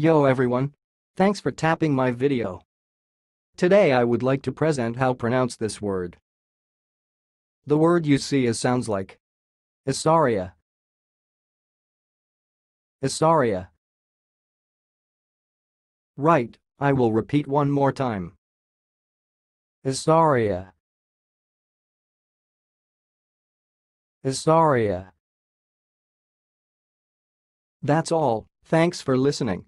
Yo everyone! Thanks for tapping my video. Today I would like to present how pronounce this word. The word you see is sounds like Issoria. Issoria. Right, I will repeat one more time. Issoria. Issoria. That's all, thanks for listening.